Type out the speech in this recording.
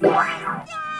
Wow.